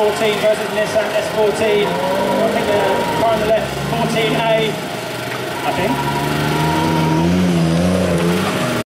S14 versus Nissan S14. I think the car on the left, 14A, I think.